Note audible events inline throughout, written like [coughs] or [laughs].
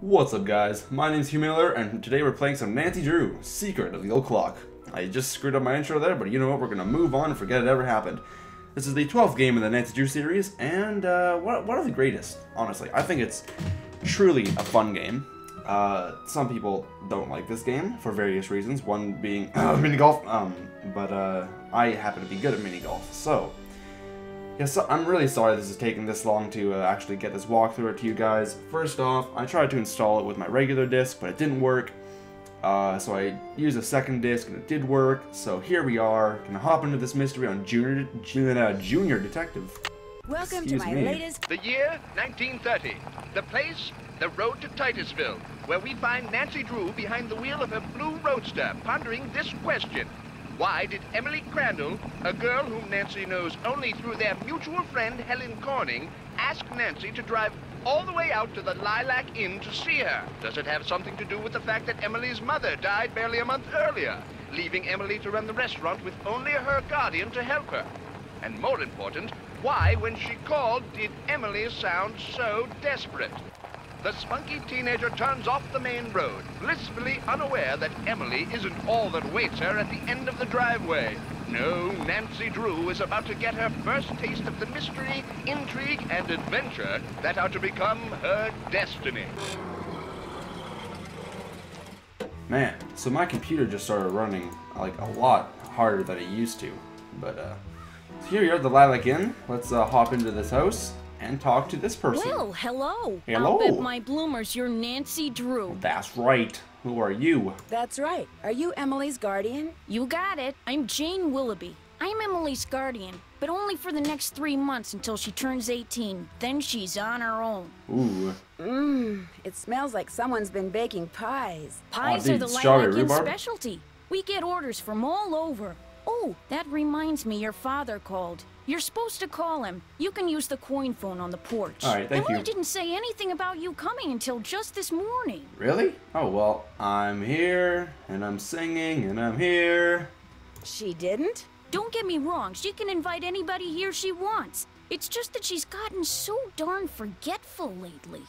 What's up guys, my name's Hugh Miller and today we're playing some Nancy Drew, Secret of the Old Clock. I just screwed up my intro there, but you know what, we're gonna move on and forget it ever happened. This is the 12th game in the Nancy Drew series, and uh, one, one of the greatest, honestly. I think it's truly a fun game. Uh, some people don't like this game for various reasons, one being [coughs] uh, mini golf, um, but uh, I happen to be good at mini golf, so yeah, so I'm really sorry this is taking this long to uh, actually get this walkthrough to you guys. First off, I tried to install it with my regular disc, but it didn't work. Uh, so I used a second disc and it did work. So here we are, gonna hop into this mystery on Junior, Junior, Junior Detective. Welcome Excuse to my me. latest. The year 1930. The place, the road to Titusville, where we find Nancy Drew behind the wheel of her blue roadster, pondering this question. Why did Emily Crandall, a girl whom Nancy knows only through their mutual friend Helen Corning, ask Nancy to drive all the way out to the Lilac Inn to see her? Does it have something to do with the fact that Emily's mother died barely a month earlier, leaving Emily to run the restaurant with only her guardian to help her? And more important, why, when she called, did Emily sound so desperate? The spunky teenager turns off the main road, blissfully unaware that Emily isn't all that waits her at the end of the driveway. No, Nancy Drew is about to get her first taste of the mystery, intrigue, and adventure that are to become her destiny. Man, so my computer just started running like a lot harder than it used to. But uh, so here you're at the Lilac Inn. Let's uh, hop into this house and talk to this person. Well, hello. Hello. I'll bet my bloomers you're Nancy Drew. That's right. Who are you? That's right. Are you Emily's guardian? You got it. I'm Jane Willoughby. I'm Emily's guardian, but only for the next three months until she turns 18. Then she's on her own. Ooh. Mmm, it smells like someone's been baking pies. Pies oh, dude, are the strawberry Lilac Inn specialty. We get orders from all over. Oh, that reminds me, your father called. You're supposed to call him. You can use the coin phone on the porch. All right, thank Emily you. didn't say anything about you coming until just this morning. Really? Oh, well, I'm here, and I'm singing, and I'm here. She didn't? Don't get me wrong, she can invite anybody here she wants. It's just that she's gotten so darn forgetful lately.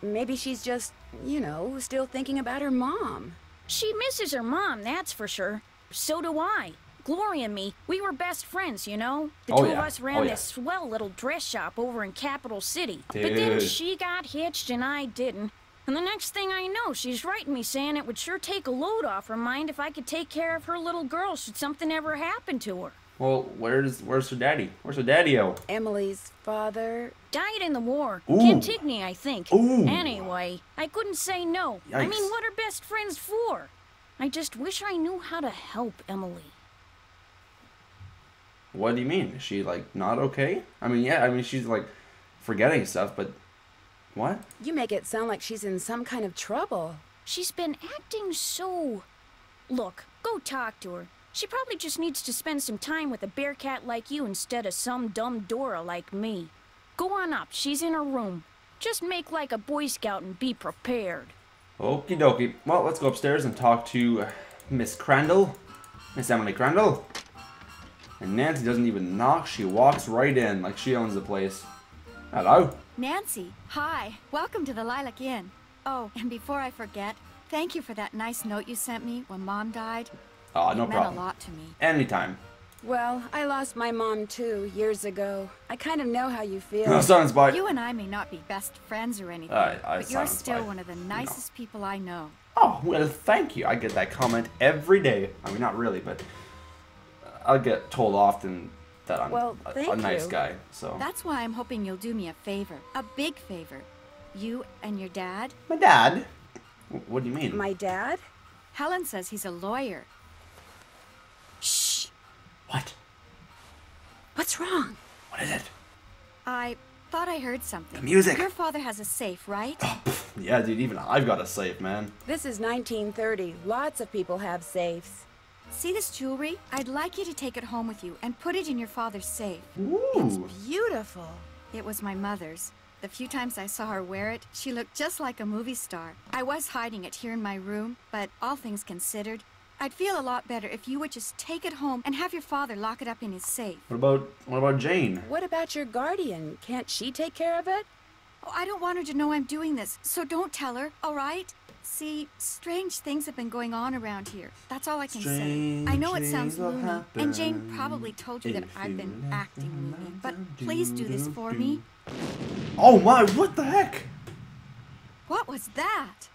Maybe she's just, you know, still thinking about her mom. She misses her mom, that's for sure. So do I. Gloria and me, we were best friends, you know? The Oh, two yeah. of us ran Oh, yeah. this swell little dress shop over in Capital City. But then she got hitched and I didn't. And the next thing I know, she's writing me saying it would sure take a load off her mind if I could take care of her little girl should something ever happen to her. Well, where's where's her daddy? Where's her daddy-o? Emily's father. Died in the war. Ooh. Cantigny, I think. Ooh. Anyway, I couldn't say no. I mean, what are best friends for? I just wish I knew how to help Emily. What do you mean? Is she, like, not okay? I mean, yeah, I mean, she's, like, forgetting stuff, but... What? You make it sound like she's in some kind of trouble. She's been acting so. Look, go talk to her. She probably just needs to spend some time with a bear cat like you instead of some dumb Dora like me. Go on up, she's in her room. Just make like a Boy Scout and be prepared. Okie dokie. Well, let's go upstairs and talk to uh, Miss Crandall. Miss Emily Crandall. And Nancy doesn't even knock, she walks right in like she owns the place. Hello. Nancy, hi. Welcome to the Lilac Inn. Oh, and before I forget, thank you for that nice note you sent me when Mom died. Oh, it no meant problem. a lot to me. Anytime. Well, I lost my mom too, years ago. I kind of know how you feel. No silence bite. You and I may not be best friends or anything, Aye, aye, but you're still bite. one of the nicest people I know. Oh, well, thank you. I get that comment every day. I mean, not really, but I get told often that I'm Well, a, a nice you. guy. So That's why I'm hoping you'll do me a favor, a big favor. You and your dad. my dad. What do you mean? My dad? Helen says he's a lawyer. Shh. What? What's wrong? What is it? I thought I heard something. The music. Your father has a safe, right? Oh, yeah, dude. Even I've got a safe, man. This is 1930. Lots of people have safes. See this jewelry? I'd like you to take it home with you and put it in your father's safe. Ooh. It's Beautiful. It was my mother's. The few times I saw her wear it, she looked just like a movie star. I was hiding it here in my room, but all things considered, I'd feel a lot better if you would just take it home and have your father lock it up in his safe. What about what about Jane? What about your guardian? Can't she take care of it? Oh, I don't want her to know I'm doing this, so don't tell her, all right? See, strange things have been going on around here. That's all I can say. I know it sounds things loony, and Jane probably told you that I've been acting them loony, but please do this for me. Oh my, what the heck? What was that?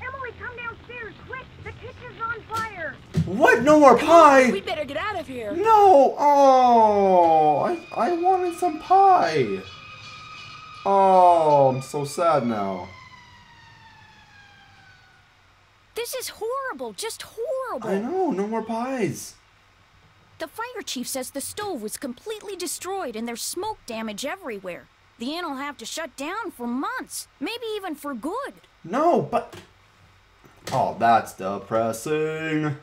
Emily, come downstairs, quick! The kitchen's on fire! What? No more pie? We better get out of here. No! Oh, I, I wanted some pie. Oh, I'm so sad now. This is horrible, just horrible. I know, no more pies. The fire chief says the stove was completely destroyed and there's smoke damage everywhere. The inn will have to shut down for months, maybe even for good. No, but. Oh, that's depressing.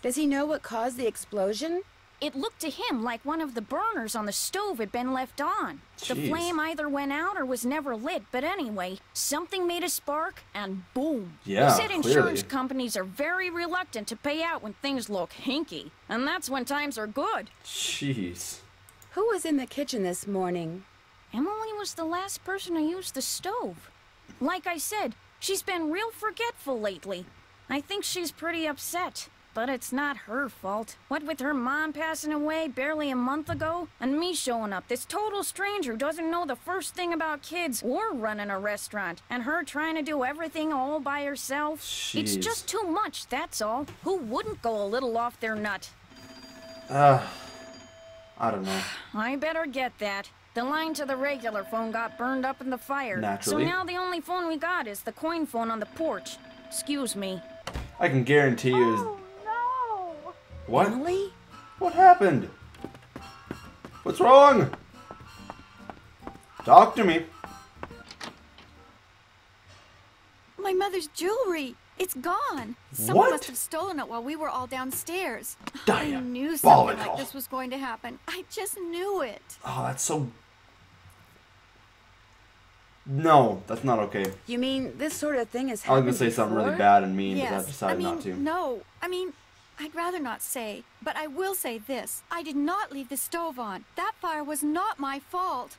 Does he know what caused the explosion? It looked to him like one of the burners on the stove had been left on. The flame either went out or was never lit, but anyway, something made a spark and boom. Yeah, He said insurance clearly. companies are very reluctant to pay out when things look hinky, and that's when times are good. Jeez. Who was in the kitchen this morning? Emily was the last person to use the stove. Like I said, she's been real forgetful lately. I think she's pretty upset. But it's not her fault. What with her mom passing away barely a month ago, and me showing up, this total stranger who doesn't know the first thing about kids or running a restaurant, and her trying to do everything all by herself. It's just too much, that's all. Who wouldn't go a little off their nut? Uh, I don't know. I better get that. The line to the regular phone got burned up in the fire. Naturally. So now the only phone we got is the coin phone on the porch. Excuse me. I can guarantee you. Oh! What? Emily? What happened? What's wrong? Talk to me. My mother's jewelry. It's gone. Someone What? must have stolen it while we were all downstairs. I knew something like this was going to happen. I just knew it. Oh, that's so. No, that's not okay. You mean this sort of thing has I was gonna say something really bad and mean, but I Yes. decided I mean, not to. no. I mean, I'd rather not say, but I will say this. I did not leave the stove on. That fire was not my fault.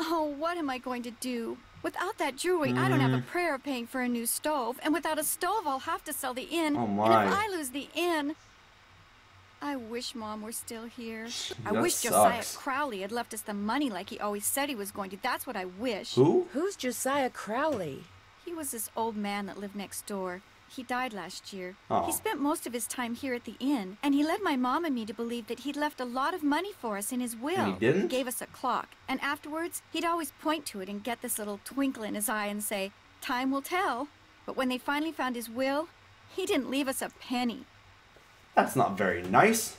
Oh, what am I going to do? Without that jewelry, I don't have Mm. a prayer of paying for a new stove, and without a stove, I'll have to sell the inn. Oh, my. And if I lose the inn, I wish Mom were still here. I That wish Josiah. Crowley had left us the money like he always said he was going to. That's what I wish. Who? Who's Josiah Crowley? He was this old man that lived next door. He died last year. Aw. He spent most of his time here at the inn, and he led my mom and me to believe that he'd left a lot of money for us in his will. he didn't? gave us a clock. And afterwards, he'd always point to it and get this little twinkle in his eye and say, Time will tell. But when they finally found his will, he didn't leave us a penny. That's not very nice.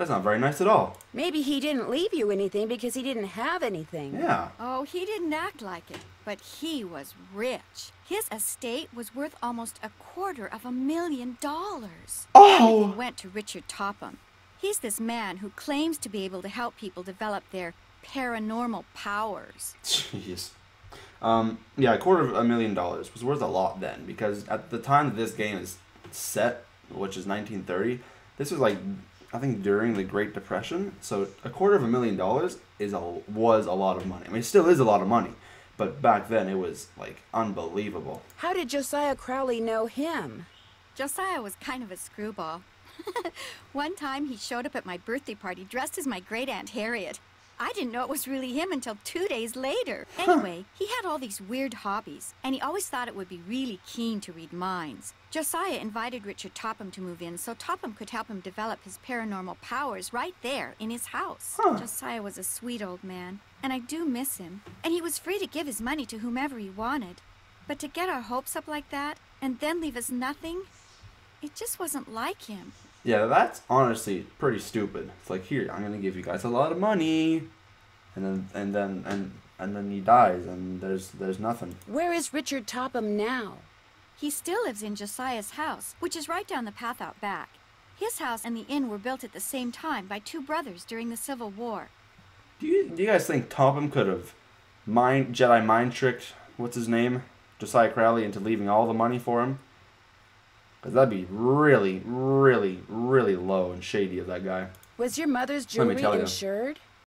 That's not very nice at all. Maybe he didn't leave you anything because he didn't have anything. Yeah. Oh, he didn't act like it, but he was rich. His estate was worth almost a quarter of a million dollars. Oh! Everything went to Richard Topham. He's this man who claims to be able to help people develop their paranormal powers. Jeez. Um, yeah, a quarter of a million dollars was worth a lot then because at the time that this game is set, which is 1930, this was like I think during the Great Depression. So a quarter of a million dollars is a was a lot of money. I mean, it still is a lot of money, but back then it was like unbelievable. How did Josiah Crowley know him? Josiah was kind of a screwball. [laughs] One time he showed up at my birthday party dressed as my great aunt Harriet. I didn't know it was really him until two days later. Anyway, he had all these weird hobbies, and he always thought it would be really keen to read minds. Josiah invited Richard Topham to move in so Topham could help him develop his paranormal powers right there in his house. Huh. Josiah was a sweet old man, and I do miss him. And he was free to give his money to whomever he wanted. But to get our hopes up like that, and then leave us nothing, it just wasn't like him. Yeah, that's honestly pretty stupid. It's like here, I'm gonna give you guys a lot of money, and then and then and and then he dies, and there's there's nothing. Where is Richard Topham now? He still lives in Josiah's house, which is right down the path out back. His house and the inn were built at the same time by two brothers during the Civil War. Do you do you guys think Topham could have mind Jedi mind tricked what's his name Josiah Crowley into leaving all the money for him? Because that'd be really, really, really low and shady of that guy. Was your mother's jewelry insured?